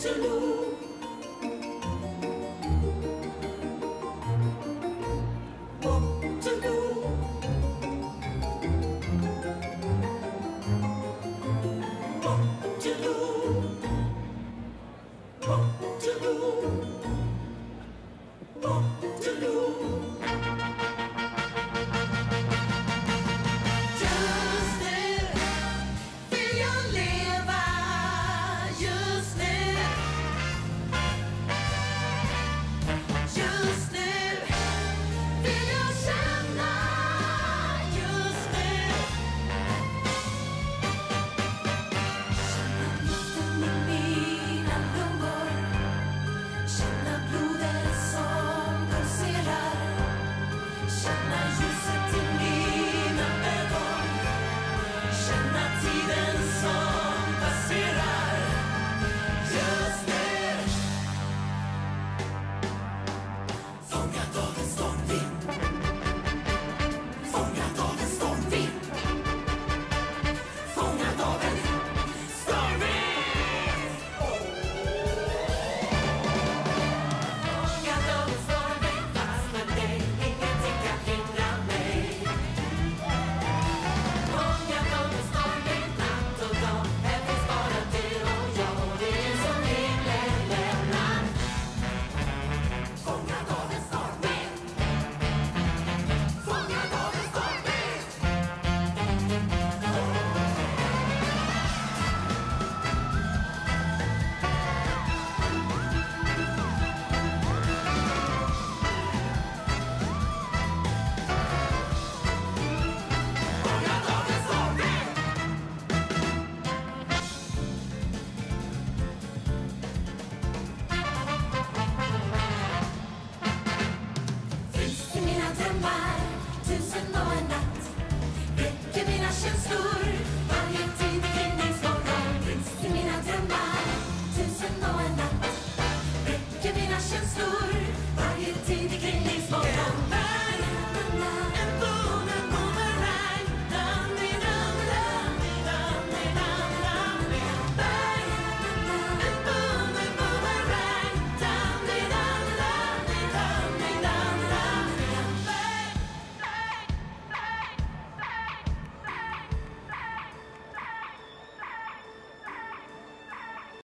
to lose.